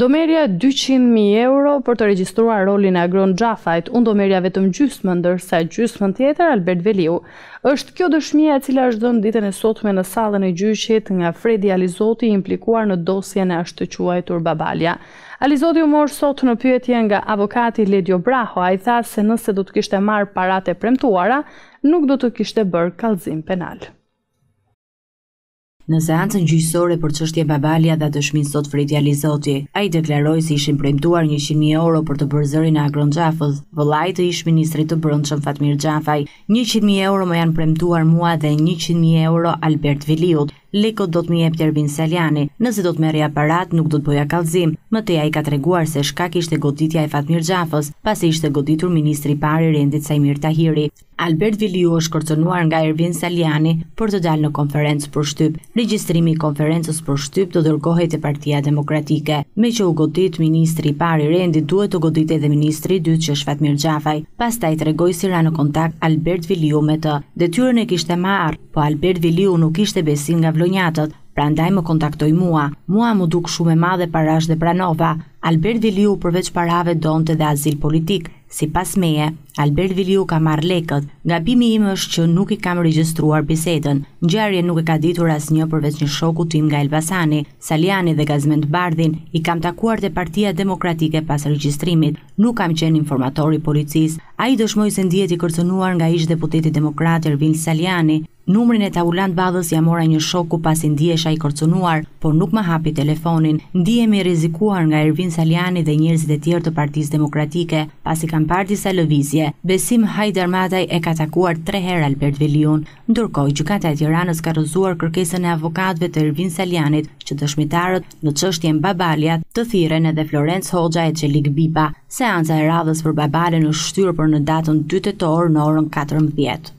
Do merja dyqind mijë euro për të regjistruar rolin e Agron Xhafajt, unë do merja vetëm gjysmën, ndërsa gjysmën tjetër Albert Veliu. Është kjo dëshmia e cila është dhënë ditën e sotme në sallën e gjyqit nga Fredi Alizoti i implikuar në dosjen e ashtëquajtur Babalja. Alizoti u mor sot në pyetje nga avokati Ledio Braho, ai tha se nëse do të kishte marrë paratë e premtuara, nuk do të kishte bërë kallëzim penal. Në seancën gjyqësore për çështjen Babalja dha dëshminë sot Fredi Alizoti. Ai deklaroi se i ishin premtuar njëqind mijë euro për të bërë zërin e Agron Xhafës, vëllait të ish-ministrit të Brendshëm Fatmir Xhafaj. Njëqind mijë euro më janë premtuar mua dhe njëqind mijë euro Albert Veliut. Lekët do të më jepte Ervin Salianji. Nëse do të merrja paratë, nuk do të bëja kallëzim. Më tej ai ka treguar se shkak ishte goditja e Fatmir Xhafës, pasi ishte goditur ministri i parë i Rendit Saimir Tahiri. Albert Veliu është kërcënuar nga Ervin Salianji për të dalë në konferencë për shtyp. Regjistrimi i konferencës për shtyp do dërgohej te Partia Demokratike. Meqë u godit ministri i parë i rendit, duhet të goditej dhe ministri i dytë që është Fatmir Xhafaj. Pastaj tregoi si ra në kontakt Albert Veliu me të. Detyrën e kishte marrë, po Albert Veliu nuk kishte besim nga vlonjatët, prandaj më kontaktoi mua. Mua mu duk shumë e madhe parash dhe pranova. Albert Veliu përveç parave donte dhe azil politik. Sipas meje, Albert Veliu ka marrë lekët, gabimi im është që nuk i kam regjistruar bisedën. Ngjarjen nuk e ka ditur asnjë përveç një shoku tim nga Elbasani, Salianji dhe Gazment Bardhin i kam takuar te Partia Demokratike pas regjistrimit. Nuk kam qenë informator i policisë. Ai dëshmoi se ndihet i kërcënuar nga ish-deputeti demokrat Ervin Salianji. Numrin e Taulant Ballës ia mora një shoku pasi ndihesha i kërcënuar, por nuk më hapi telefonin. Ndihem i rrezikuar nga Ervin Salianji dhe njerëzit e tjerë të Partisë Demokratike, pasi kam parë disa lëvizje. Besim Hajdarmataj e ka takuar tre herë Albert Veliun. Ndërkohë, Gjykata e Tiranës ka rrëzuar kërkesën e avokatëve të Ervin Salianjit që dëshmitarët në çështjen Babalja të thirren edhe Florenc Hoxha e Çelik Biba. Seanca e radhës për Babalen është shtyrë për në datën dy tetor në orën katërmbëdhjetë.